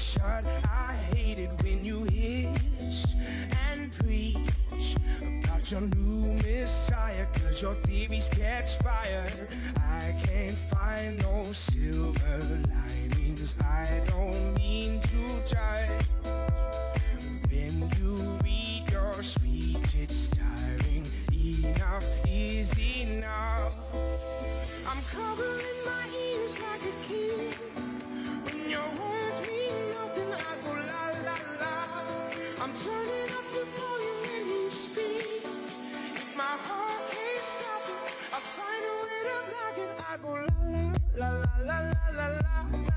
shut. I hate it when you hiss and preach about your new messiah, cause your theories catch fire. I can't find no silver I'm turning up the volume when you speak. If my heart can't stop it, I'll find a way to block it. I go la la la la la la la la